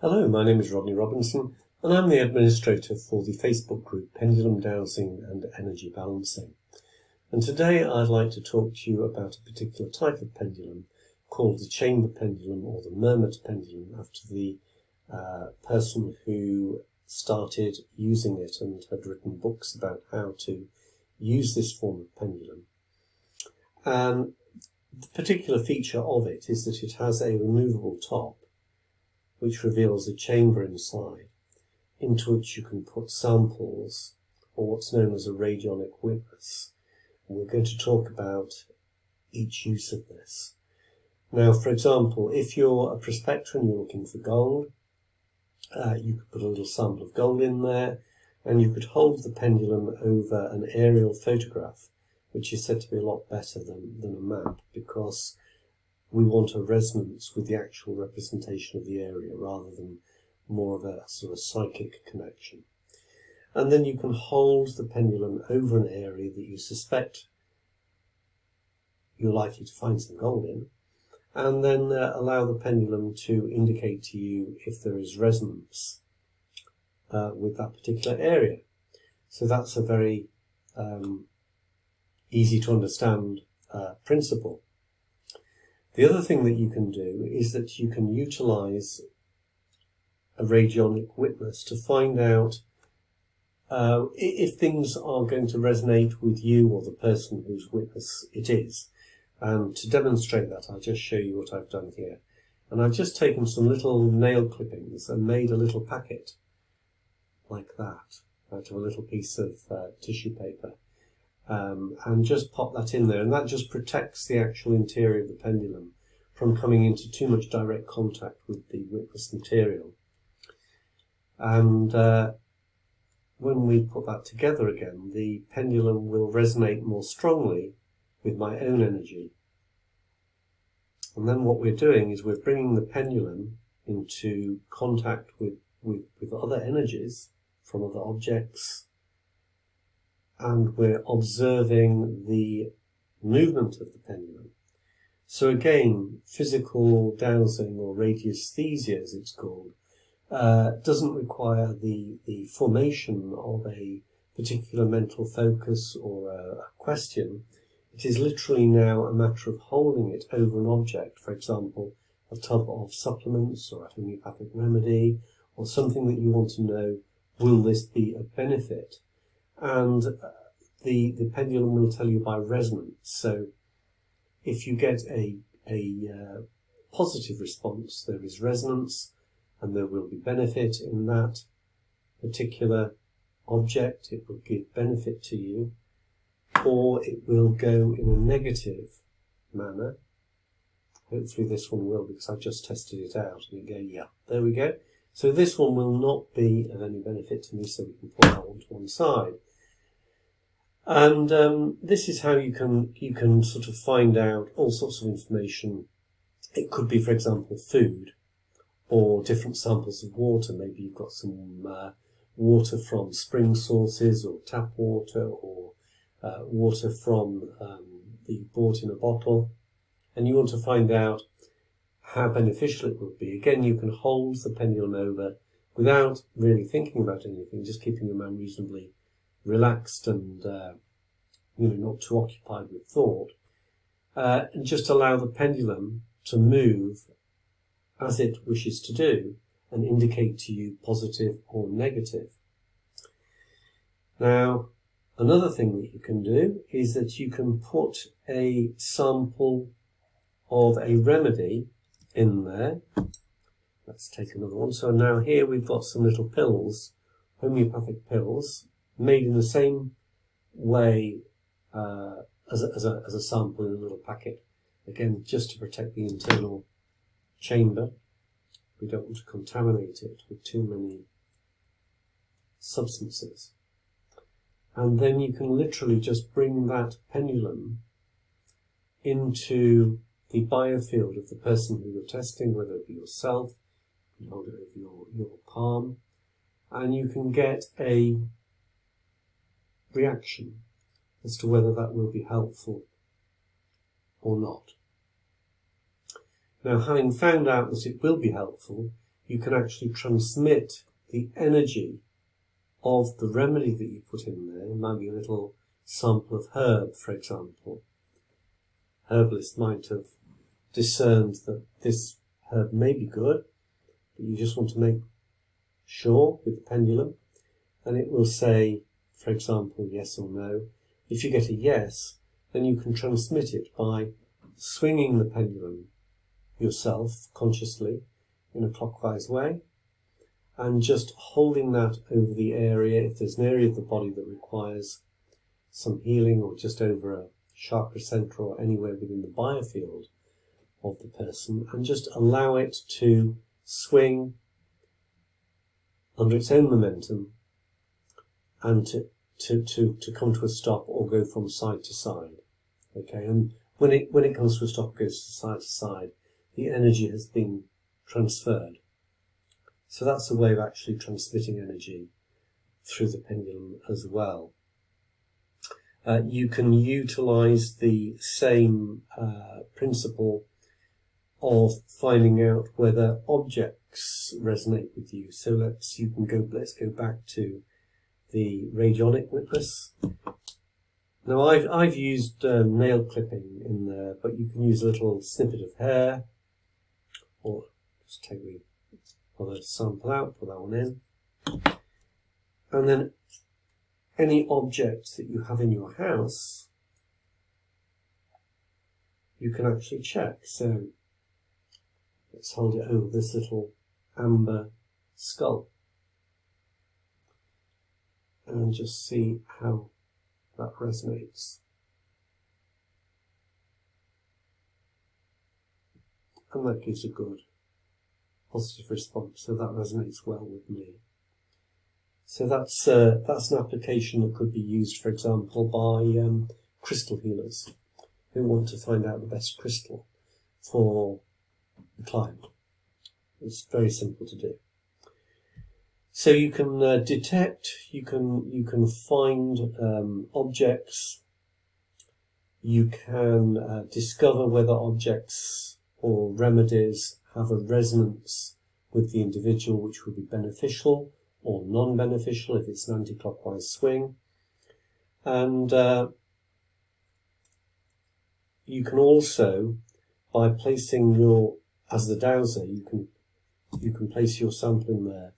Hello, my name is Rodney Robinson, and I'm the administrator for the Facebook group Pendulum Dowsing and Energy Balancing. And today I'd like to talk to you about a particular type of pendulum called the chamber pendulum or the Mermet pendulum after the uh, person who started using it and had written books about how to use this form of pendulum. And the particular feature of it is that it has a removable top which reveals a chamber inside into which you can put samples or what's known as a radionic witness. And we're going to talk about each use of this. Now, for example, if you're a prospector and you're looking for gold, uh, you could put a little sample of gold in there and you could hold the pendulum over an aerial photograph, which is said to be a lot better than, than a map because we want a resonance with the actual representation of the area rather than more of a sort of psychic connection. And then you can hold the pendulum over an area that you suspect you're likely to find some gold in, and then uh, allow the pendulum to indicate to you if there is resonance uh, with that particular area. So that's a very um, easy to understand uh, principle. The other thing that you can do is that you can utilize a radionic witness to find out uh, if things are going to resonate with you or the person whose witness it is. And to demonstrate that, I'll just show you what I've done here. And I've just taken some little nail clippings and made a little packet like that out of a little piece of uh, tissue paper um, and just pop that in there and that just protects the actual interior of the pendulum from coming into too much direct contact with the witness material. And uh, when we put that together again, the pendulum will resonate more strongly with my own energy. And then what we're doing is we're bringing the pendulum into contact with, with, with other energies from other objects and we're observing the movement of the pendulum. So again, physical dowsing or radiesthesia as it's called, uh, doesn't require the, the formation of a particular mental focus or a, a question. It is literally now a matter of holding it over an object, for example, a tub of supplements or a homeopathic remedy or something that you want to know, will this be of benefit? And uh, the the pendulum will tell you by resonance. So if you get a a uh, positive response, there is resonance, and there will be benefit in that particular object. It will give benefit to you, or it will go in a negative manner. Hopefully this one will because I've just tested it out and you go, yeah, there we go. So this one will not be of any benefit to me, so we can put that one to one side. And um, this is how you can you can sort of find out all sorts of information. It could be, for example, food or different samples of water. Maybe you've got some uh, water from spring sources or tap water or uh, water from um, that you bought in a bottle, and you want to find out how beneficial it would be. Again, you can hold the pendulum over without really thinking about anything, just keeping your mind reasonably relaxed and uh, you know not too occupied with thought, uh, and just allow the pendulum to move as it wishes to do and indicate to you positive or negative. Now, another thing that you can do is that you can put a sample of a remedy in there. Let's take another one. So now here we've got some little pills homeopathic pills made in the same way uh, as, a, as, a, as a sample in a little packet. Again, just to protect the internal chamber. We don't want to contaminate it with too many substances. And then you can literally just bring that pendulum into the biofield of the person who you're testing, whether it be yourself, you hold it over your, your palm, and you can get a reaction as to whether that will be helpful or not. Now, having found out that it will be helpful, you can actually transmit the energy of the remedy that you put in there. It might be a little sample of herb, for example. Herbalist might have discerned that this herb may be good, but you just want to make sure with the pendulum, and it will say, for example, yes or no. If you get a yes, then you can transmit it by swinging the pendulum yourself consciously in a clockwise way and just holding that over the area. If there's an area of the body that requires some healing or just over a chakra center or anywhere within the biofield of the person, and just allow it to swing under its own momentum and to, to, to, to come to a stop or go from side to side. Okay, and when it when it comes to a stop, goes side to side, the energy has been transferred. So that's a way of actually transmitting energy through the pendulum as well. Uh, you can utilize the same uh, principle of finding out whether objects resonate with you. So let's you can go let's go back to the radionic witness. Now I've I've used um, nail clipping in there, but you can use a little snippet of hair, or just take the other sample out, put that one in, and then any object that you have in your house, you can actually check. So let's hold it over this little amber skull and just see how that resonates. And that gives a good positive response, so that resonates well with me. So that's uh, that's an application that could be used, for example, by um, crystal healers who want to find out the best crystal for the client. It's very simple to do. So you can uh, detect, you can you can find um, objects, you can uh, discover whether objects or remedies have a resonance with the individual, which would be beneficial or non-beneficial if it's an anti-clockwise swing. And uh, you can also, by placing your, as the dowser, you can you can place your sample in there,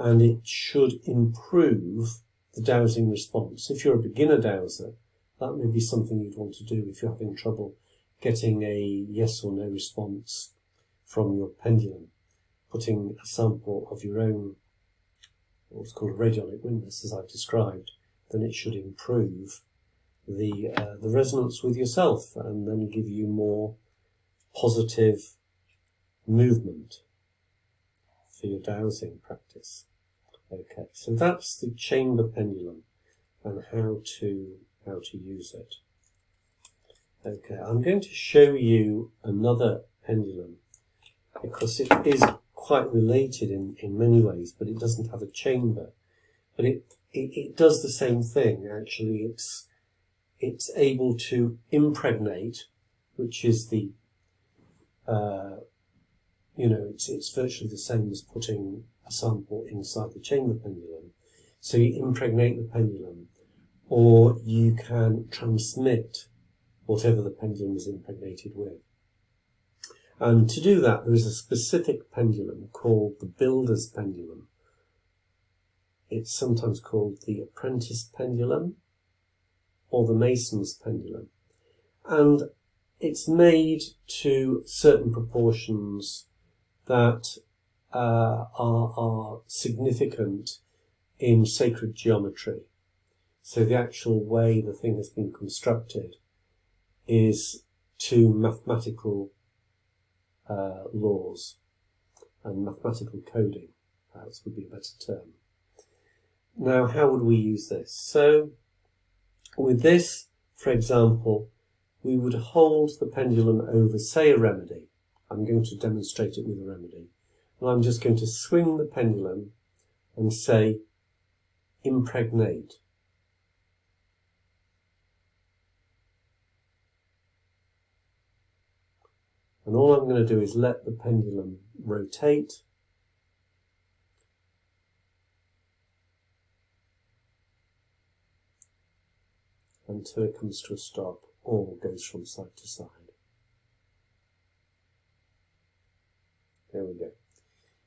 and it should improve the dowsing response. If you're a beginner dowser, that may be something you'd want to do if you're having trouble getting a yes or no response from your pendulum. Putting a sample of your own what's called a radionic witness, as I've described, then it should improve the uh, the resonance with yourself and then give you more positive movement for your dowsing practice. Okay, so that's the chamber pendulum and how to how to use it. Okay, I'm going to show you another pendulum because it is quite related in, in many ways, but it doesn't have a chamber. But it, it, it does the same thing, actually. It's, it's able to impregnate, which is the, uh, you know, it's, it's virtually the same as putting a sample inside the chamber pendulum. So you impregnate the pendulum, or you can transmit whatever the pendulum is impregnated with. And to do that, there is a specific pendulum called the builder's pendulum. It's sometimes called the apprentice pendulum or the mason's pendulum. And it's made to certain proportions that uh, are, are significant in sacred geometry. So the actual way the thing has been constructed is to mathematical uh, laws and mathematical coding, perhaps would be a better term. Now, how would we use this? So, with this, for example, we would hold the pendulum over, say, a remedy. I'm going to demonstrate it with a remedy. And I'm just going to swing the pendulum and say impregnate. And all I'm going to do is let the pendulum rotate. until it comes to a stop or goes from side to side. There we go.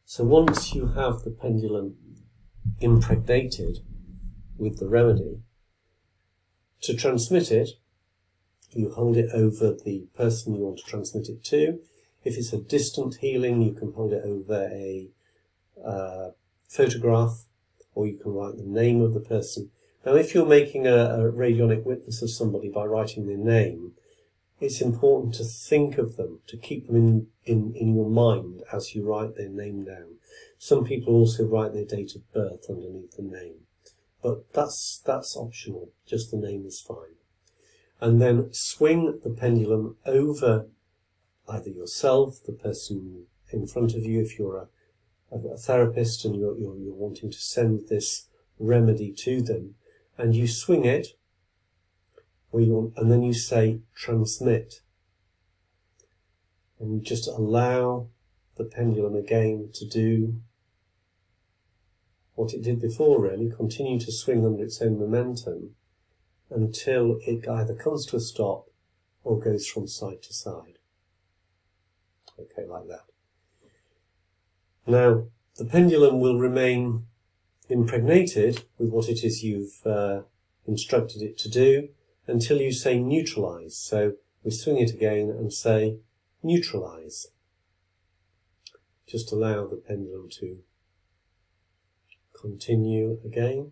So once you have the pendulum impregnated with the remedy, to transmit it, you hold it over the person you want to transmit it to. If it's a distant healing, you can hold it over a uh, photograph or you can write the name of the person. Now, if you're making a, a radionic witness of somebody by writing their name, it's important to think of them, to keep them in, in, in your mind as you write their name down. Some people also write their date of birth underneath the name, but that's, that's optional, just the name is fine. And then swing the pendulum over either yourself, the person in front of you, if you're a, a therapist and you're, you're, you're wanting to send this remedy to them, and you swing it you, and then you say transmit. And you just allow the pendulum again to do what it did before really, continue to swing under its own momentum until it either comes to a stop or goes from side to side. Okay, like that. Now, the pendulum will remain impregnated with what it is you've uh, instructed it to do until you say neutralize. So we swing it again and say neutralize. Just allow the pendulum to continue again.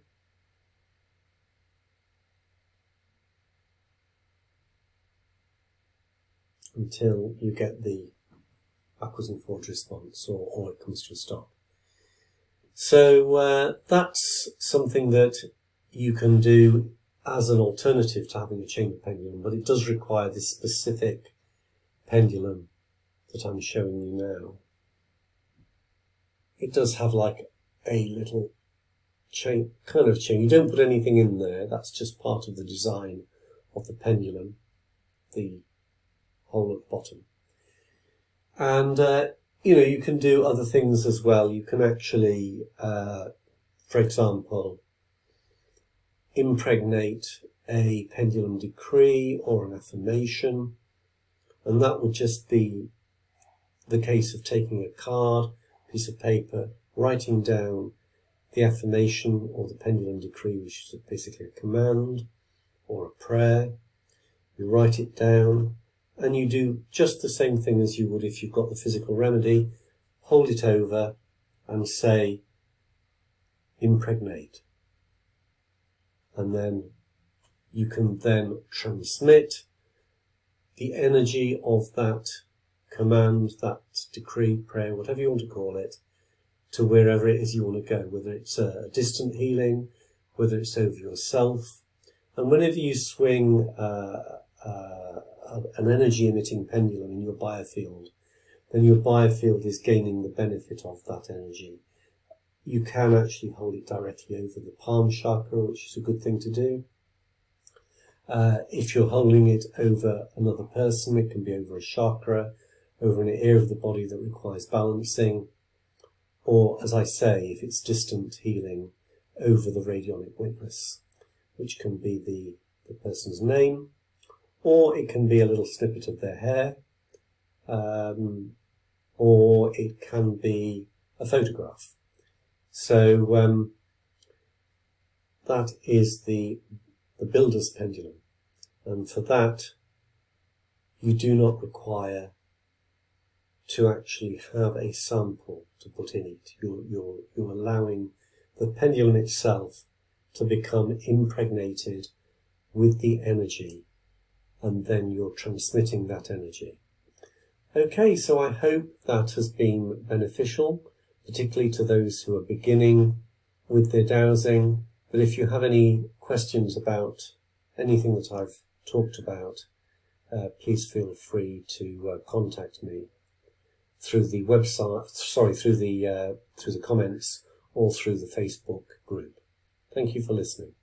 until you get the backwards and forwards response or, or it comes to a stop. So uh, that's something that you can do as an alternative to having a chamber pendulum, but it does require this specific pendulum that I'm showing you now. It does have like a little chain, kind of chain. You don't put anything in there. That's just part of the design of the pendulum, the hole at the bottom. And, uh, you know, you can do other things as well. You can actually, uh, for example, impregnate a pendulum decree or an affirmation. And that would just be the case of taking a card, piece of paper, writing down the affirmation or the pendulum decree, which is basically a command or a prayer. You write it down and you do just the same thing as you would if you've got the physical remedy. Hold it over and say, impregnate and then you can then transmit the energy of that command, that decree, prayer, whatever you want to call it, to wherever it is you want to go, whether it's a distant healing, whether it's over yourself. And whenever you swing uh, uh, an energy emitting pendulum in your biofield, then your biofield is gaining the benefit of that energy you can actually hold it directly over the palm chakra, which is a good thing to do. Uh, if you're holding it over another person, it can be over a chakra, over an area of the body that requires balancing, or, as I say, if it's distant healing, over the radionic witness, which can be the, the person's name, or it can be a little snippet of their hair, um, or it can be a photograph. So um, that is the, the builder's pendulum. And for that, you do not require to actually have a sample to put in it. You're, you're, you're allowing the pendulum itself to become impregnated with the energy and then you're transmitting that energy. Okay, so I hope that has been beneficial particularly to those who are beginning with their dowsing. But if you have any questions about anything that I've talked about, uh, please feel free to uh, contact me through the website, sorry, through the, uh, through the comments or through the Facebook group. Thank you for listening.